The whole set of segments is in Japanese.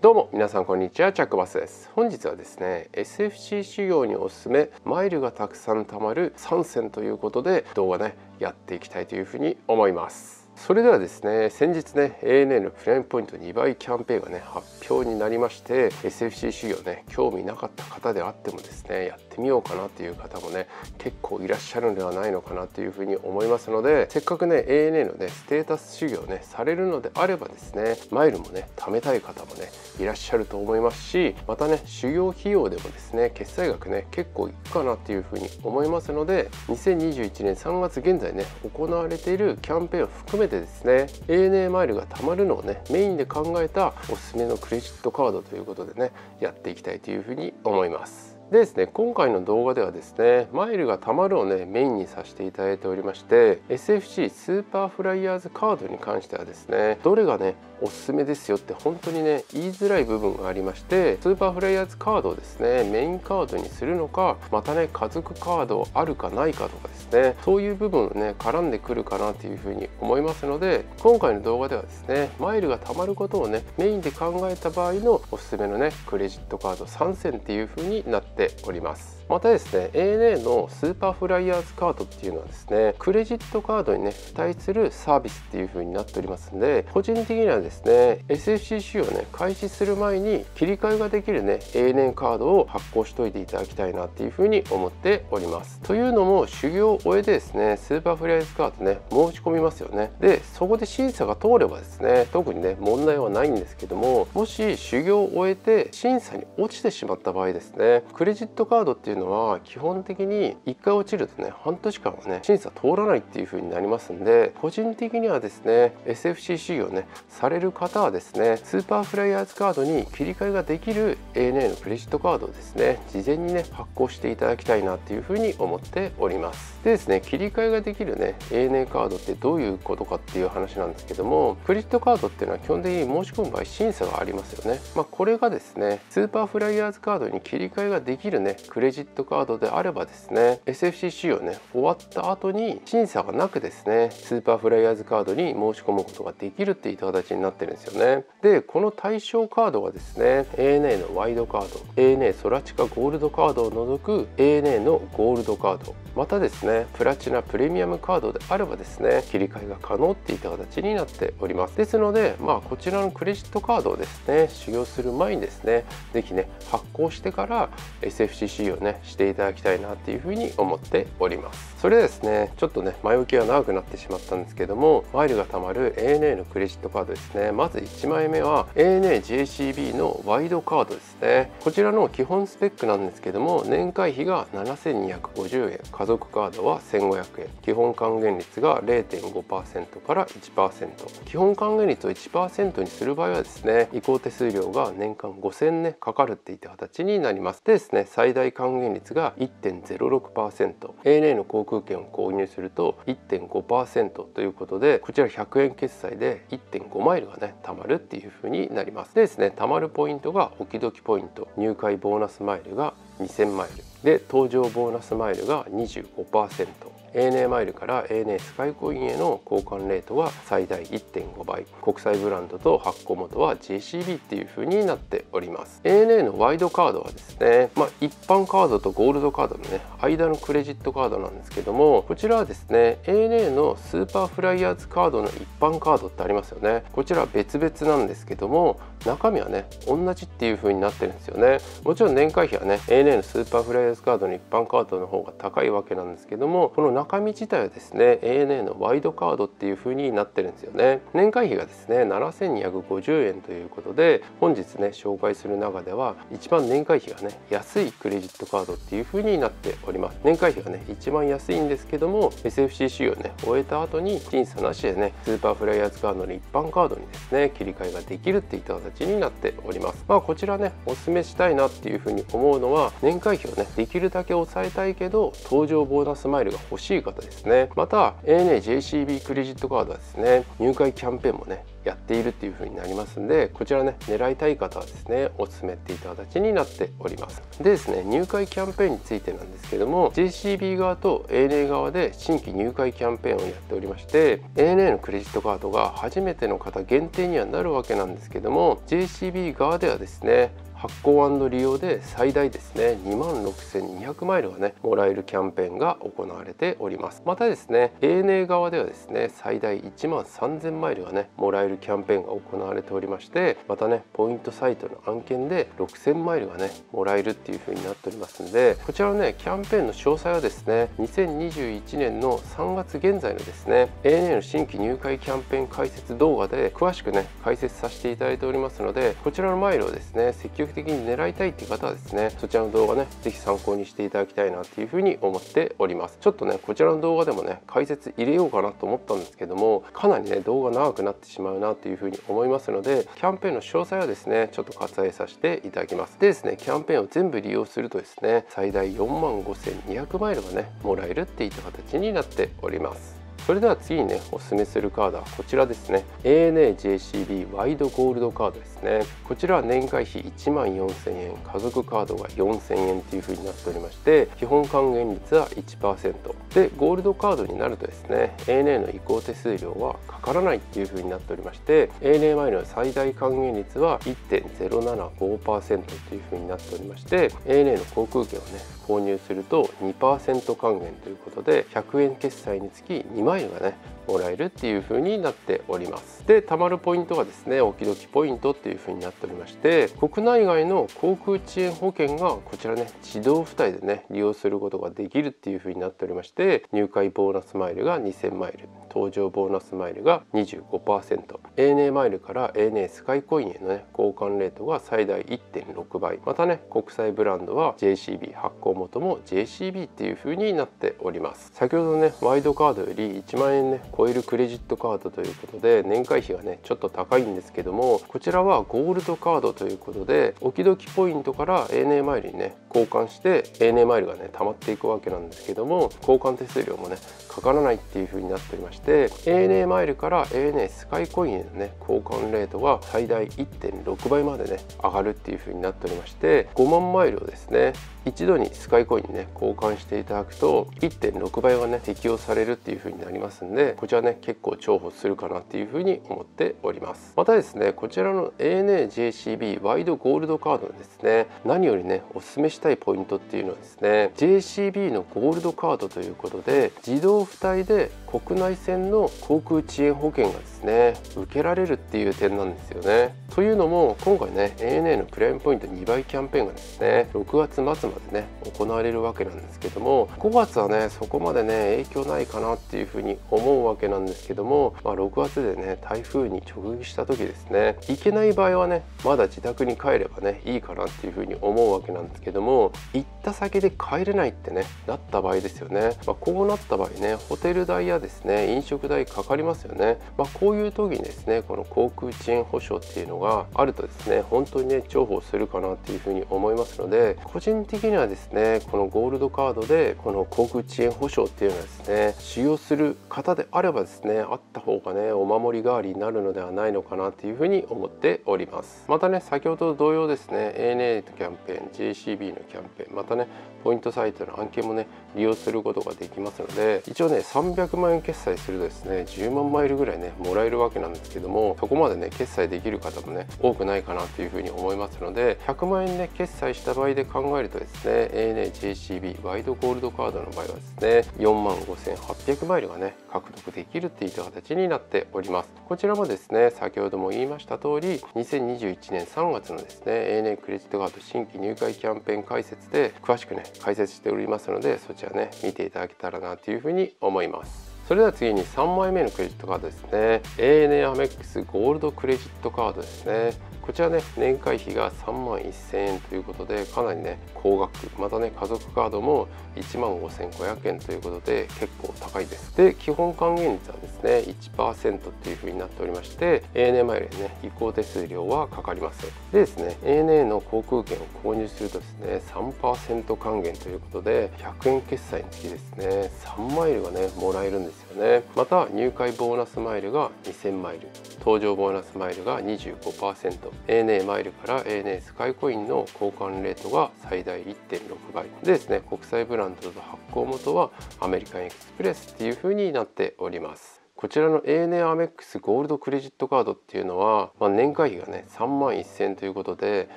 どうも皆さんこんにちは。チャックバスです。本日はですね SFC 修行におすすめマイルがたくさん貯まる3選ということで動画ねやっていきたいというふうに思います。それではですね先日ね ANA のプライムポイント2倍キャンペーンがね発表になりまして SFC 修行ね興味なかった方であってもですねやってみようかなっていう方もね結構いらっしゃるのではないのかなというふうに思いますのでせっかくね ANA のねステータス修行ねされるのであればですねマイルもね貯めたい方もねいらっしゃると思いますしまたね修行費用でもですね決済額ね結構いくかなっていうふうに思いますので2021年3月現在ね行われているキャンペーンを含めてですね ANA マイルが貯まるのをねメインで考えたおすすめのクレジットカードということでねやっていきたいというふうに思います。でですね今回の動画ではですねマイルが貯まるをねメインにさせていただいておりまして SFC スーパーフライヤーズカードに関してはですねどれがねおすすめですよって本当にね言いづらい部分がありましてスーパーフライヤーズカードをですねメインカードにするのかまたね家族カードあるかないかとかですねそういう部分をね絡んでくるかなというふうに思いますので今回の動画ではですねマイルが貯まることをねメインで考えた場合のおすすめのねクレジットカード3選っていうふうになっております。またですね ANA のスーパーフライヤーズカードっていうのはですねクレジットカードにね付帯するサービスっていう風になっておりますんで個人的にはですねですね。SFCC をね開始する前に切り替えができるね ANA カードを発行しといていただきたいなっていう風に思っております。というのも修行を終えてですねスーパーフライヤーズカードね申し込みますよね。でそこで審査が通ればですね特にね問題はないんですけどももし修行を終えて審査に落ちてしまった場合ですねクレジットカードっていうのは基本的に1回落ちるとね半年間はね審査通らないっていう風になりますんで個人的にはですね SFC 修行ねされる方はですねスーパーフライヤーズカードに切り替えができる ANA のクレジットカードをですね事前にね発行していただきたいなっていうふうに思っております。でですね切り替えができるね ANA カードってどういうことかっていう話なんですけどもクレジットカードっていうのは基本的に申し込む場合審査がありますよね。まあ、これがですねスーパーフライヤーズカードに切り替えができるねクレジットカードであればですね SFCC をね終わった後に審査がなくですねスーパーフライヤーズカードに申し込むことができるっていった形になってるんですよね。でこの対象カードはですね ANA のワイドカード ANA ソラチカゴールドカードを除く ANA のゴールドカードまたですねね。プラチナプレミアムカードであればですね切り替えが可能っていった形になっております。ですのでまあこちらのクレジットカードをですね使用する前にですね是非ね発行してから SFCC をねしていただきたいなっていうふうに思っております。それですねちょっとね前置きが長くなってしまったんですけどもマイルが貯まる ANA のクレジットカードですね。まず1枚目は ANAJCB のワイドカードですね。こちらの基本スペックなんですけども年会費が7250円家族カードは1500円基本還元率が0.5%から1%基本還元率を1%にする場合はですね移行手数料が年間5000ねかかるっていった形になります。でですね最大還元率が 1.06%ANA の航空券を購入すると1.5%ということでこちら100円決済で1.5マイルがね貯まるっていうふうになります。でですね貯まるポイントがおきどきポイント入会ボーナスマイルが2000マイル。で搭乗ボーナスマイルが25% ANA マイルから ANA スカイコインへの交換レートは最大1.5倍。国際ブランドと発行元は JCB っていう風になっております。ANA のワイドカードはですね、まあ、一般カードとゴールドカードのね間のクレジットカードなんですけどもこちらはですね ANA のスーパーフライヤーズカードの一般カードってありますよね。こちらは別々なんですけども中身はね同じっていう風になってるんですよね。もちろん年会費はね ANA のスーパーフライヤーズカードの一般カードの方が高いわけなんですけどもこの中身自体はですね ANA のワイドカードっていう風になってるんですよね。年会費がですね7250円ということで本日ね紹介する中では一番年会費がね安いクレジットカードっていう風になっております。年会費がね一番安いんですけども SFCC をね終えた後に審査なしでねスーパーフライヤーズカードの一般カードにですね切り替えができるっていった形になっております。まあこちらねお勧めしたいなっていう風に思うのは年会費をねできるだけ抑えたいけど登場ボーナスマイルが欲しいしい方ですね。また ANAJCB クレジットカードはですね入会キャンペーンもねやっているっていう風になりますんでこちらね狙いたい方はですねお勧めっていった形になっております。でですね入会キャンペーンについてなんですけども JCB 側と ANA 側で新規入会キャンペーンをやっておりまして ANA のクレジットカードが初めての方限定にはなるわけなんですけども JCB 側ではですね発行利用で最大ですね2万6200マイルがねもらえるキャンペーンが行われております。またですね ANA 側ではですね最大1万3000マイルがねもらえるキャンペーンが行われておりましてまたねポイントサイトの案件で6000マイルがねもらえるっていう風になっておりますのでこちらのねキャンペーンの詳細はですね2021年の3月現在のですね ANA の新規入会キャンペーン解説動画で詳しくね解説させていただいておりますのでこちらのマイルをですね積極的に狙いたいっていう方はですねそちらの動画ね是非参考にしていただきたいなっていうふうに思っております。ちょっとねこちらの動画でもね解説入れようかなと思ったんですけどもかなりね動画長くなってしまうなっていうふうに思いますのでキャンペーンの詳細はですねちょっと割愛させていただきます。でですねキャンペーンを全部利用するとですね最大4万5200マイルがねもらえるっていった形になっております。それでは次にねおすすめするカードはこちらですね。ANAJCB ワイドゴールドカードですね。こちらは年会費1万4000円家族カードが4000円という風になっておりまして基本還元率は1%でゴールドカードになるとですね ANA の移行手数料はかからないっていう風になっておりまして ANA マイルの最大還元率は1.075%という風になっておりまして ANA の航空券をね購入すると2%還元ということで100円決済につき2万円がねもらえるっていう風になっております。で貯まるポイントがですねおきどきポイントっていう風になっておりまして国内外の航空遅延保険がこちらね自動付帯でね利用することができるっていう風になっておりまして入会ボーナスマイルが2000マイル搭乗ボーナスマイルが 25%ANA マイルから ANA スカイコインへの、ね、交換レートが最大1.6倍。またね国際ブランドは JCB 発行元も JCB っていう風になっております。先ほどねワイドカードより1万円ね超えるクレジットカードということで年会費がねちょっと高いんですけどもこちらはゴールドカードということでおきどきポイントから ANA マイルにね交換して ANA マイルがね溜まっていくわけなんですけども交換手数料もねかからないっていう風になっておりまして ANA マイルから ANA スカイコインへのね交換レートが最大1.6倍までね上がるっていう風になっておりまして5万マイルをですね一度にスカイコインにね交換していただくと1.6倍はね適用されるっていう風になりますんでこちらね結構重宝するかなっていう風に思っております。またですねこちらの ANAJCB ワイドゴールドカードですね何よりねおすすめしたポイントっていうのはですね JCB のゴールドカードということで自動付帯で国内線の航空遅延保険がですね受けられるっていう点なんですよね。というのも今回ね ANA のプライムポイント2倍キャンペーンがですね6月末までね行われるわけなんですけども5月はねそこまでね影響ないかなっていうふうに思うわけなんですけども、まあ、6月でね台風に直撃した時ですね行けない場合はねまだ自宅に帰ればねいいかなっていうふうに思うわけなんですけども行った先で帰れないってねなった場合ですよね、まあ、こうなった場合ねホテル代やですね飲食代かかりますよね、まあ、こういう時にですねこの航空遅延保証っていうのがあるとですね本当にね重宝するかなっていうふうに思いますので個人的にはですねこのゴールドカードでこの航空遅延保証っていうのはですね使用する方であればですねあった方がねお守り代わりになるのではないのかなっていうふうに思っております。またね先ほど同様ですね ANA のキャンペーン JCB のキャンペーンまたねポイントサイトの案件もね利用することができますので一応ね300万円決済するとですね。10万マイルぐらいねもらえるわけなんですけどもそこまでね決済できる方もね多くないかなというふうに思いますので100万円ね決済した場合で考えるとですね ANAJCB ワイドゴールドカードの場合はですね4万5800マイルがね獲得できるっていった形になっております。こちらもですね先ほども言いました通り2021年3月のですね ANA クレジットカード新規入会キャンペーン解説で詳しくね解説しておりますのでそちらね見ていただけたらなというふうに思います。それでは次に3枚目のクレジットカードですね。ANA アメックスゴールドクレジットカードですね。こちらね年会費が3万1000円ということでかなりね高額またね家族カードも1万5500円ということで結構高いです。で基本還元率はですね1%っていう風になっておりまして ANA マイルね移行手数料はかかりますでですね ANA の航空券を購入するとですね3%還元ということで100円決済につきですね3マイルがねもらえるんですよ。よね。また入会ボーナスマイルが2000マイル。登場ボーナスマイルが 25%ANA マイルから ANA スカイコインの交換レートが最大1.6倍。でですね国際ブランドと発行元はアメリカンエクスプレスっていう風になっております。こちらの ANA アメックスゴールドクレジットカードっていうのは、まあ、年会費がね3万1000円ということで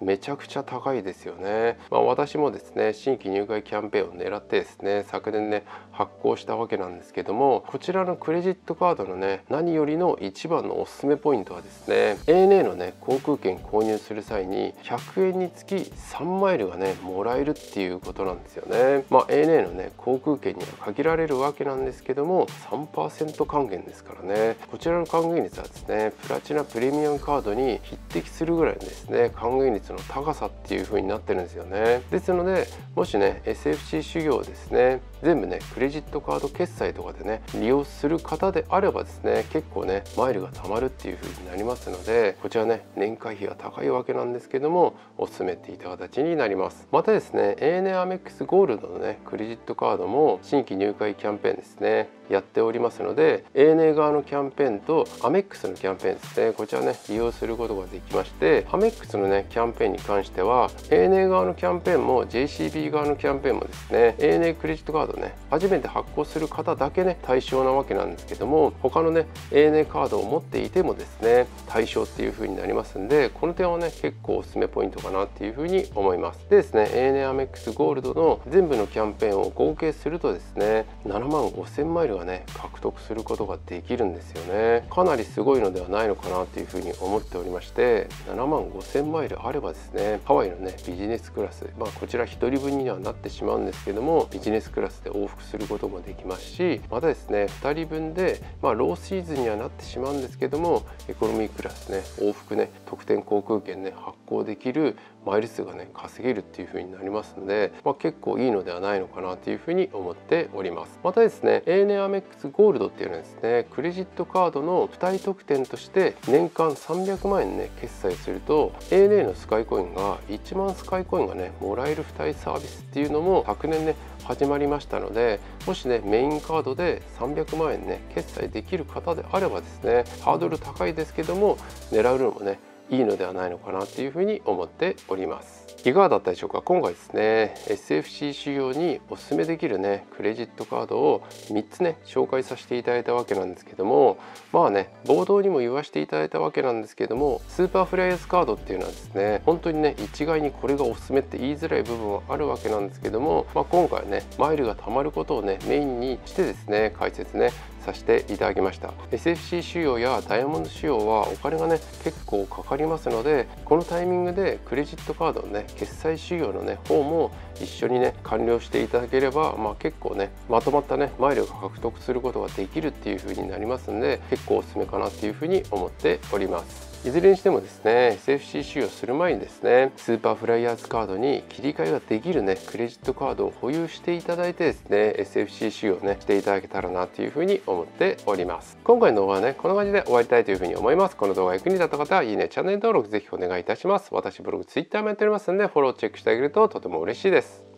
めちゃくちゃ高いですよね、まあ、私もですね新規入会キャンペーンを狙ってですね昨年ね発行したわけなんですけどもこちらのクレジットカードのね何よりの一番のおすすめポイントはですね ANA のね航空券購入する際に100円につき3マイルがねもらえるっていうことなんですよね。まあ ANA のね航空券には限られるわけなんですけども3%還元ですからね。こちらの還元率はですねプラチナプレミアムカードに匹敵するぐらいですね還元率の高さっていう風になってるんですよね。ですのでもしね SFC 修行ですね全部ねクレジットカード決済とかでね利用する方であればですね結構ねマイルが貯まるっていう風になりますのでこちらね年会費が高いわけなんですけどもお勧めていた形になります。またですね ANA アメックスゴールドのねクレジットカードも新規入会キャンペーンですねやっておりますので ANA 側のキャンペーンとアメックスのキャンペーンですね。こちらね利用することができましてアメックスのねキャンペーンに関しては ANA 側のキャンペーンも JCB 側のキャンペーンもですね ANA クレジットカードね初めて発行する方だけね対象なわけなんですけども他のね ANA カードを持っていてもですね対象っていう風になりますんでこの点はね結構おすすめポイントかなっていう風に思います。でですね ANA アメックスゴールドの全部のキャンペーンを合計するとですね7万5000マイルがね獲得することができるんですよね。かなりすごいのではないのかなっていう風に思っておりまして7万5000マイルあればですねハワイのねビジネスクラスまあこちら1人分にはなってしまうんですけどもビジネスクラスで往復することもできますしまたですね2人分でまあローシーズンにはなってしまうんですけどもエコノミークラスね往復ね特典航空券ね発行できるマイル数がね稼げるっていう風になりますので、まあ、結構いいのではないのかなという風に思っております。またですね ANA アメックスゴールドっていうのはですねクレジットカードの付帯特典として年間300万円ね決済すると ANA のスカイコインが1万スカイコインがねもらえる付帯サービスっていうのも昨年ね始まりましたのでもしねメインカードで300万円ね決済できる方であればですねハードル高いですけども狙うのもねいいのではないのかなっていうふうに思っております。いかがだったでしょうか？今回ですね SFC 修行におすすめできるねクレジットカードを3つね紹介させていただいたわけなんですけどもまあね冒頭にも言わせていただいたわけなんですけどもスーパーフライヤーズカードっていうのはですね本当にね一概にこれがおすすめって言いづらい部分はあるわけなんですけども、まあ、今回はねマイルが貯まることをねメインにしてですね解説ねさせていただきました。SFC 仕様やダイヤモンド仕様はお金がね結構かかりますのでこのタイミングでクレジットカードのね決済修行のね方も一緒にね完了していただければ、まあ、結構ねまとまったねマイルが獲得することができるっていう風になりますんで結構おすすめかなっていう風に思っております。いずれにしてもですね SFC 使用する前にですねスーパーフライヤーズカードに切り替えができるねクレジットカードを保有していただいてですね SFC 使用ねしていただけたらなというふうに思っております。今回の動画はねこの感じで終わりたいというふうに思います。この動画が役に立った方はいいねチャンネル登録ぜひお願いいたします。私ブログ Twitter もやっておりますのでフォローチェックしてあげるととても嬉しいです。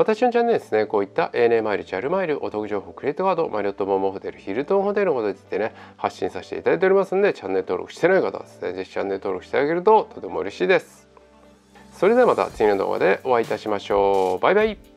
私のチャンネルですね、こういった ANA マイル、JAL マイル、お得情報、クレジットカード、マリオットモモホテル、ヒルトンホテルのことについてね、発信させていただいておりますので、チャンネル登録してない方はですね、ぜひチャンネル登録してあげるととても嬉しいです。それではまた次の動画でお会いいたしましょう。バイバイ。